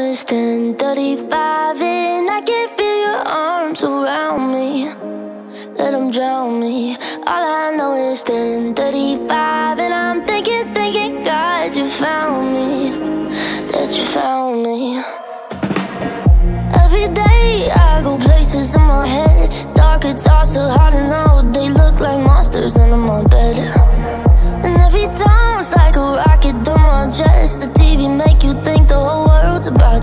it's 10:35 and I can feel your arms around me. Let them drown me. All I know is 10:35 and I'm thinking, thinking, God, you found me. That you found me. Every day I go places in my head. Darker thoughts are hard to know.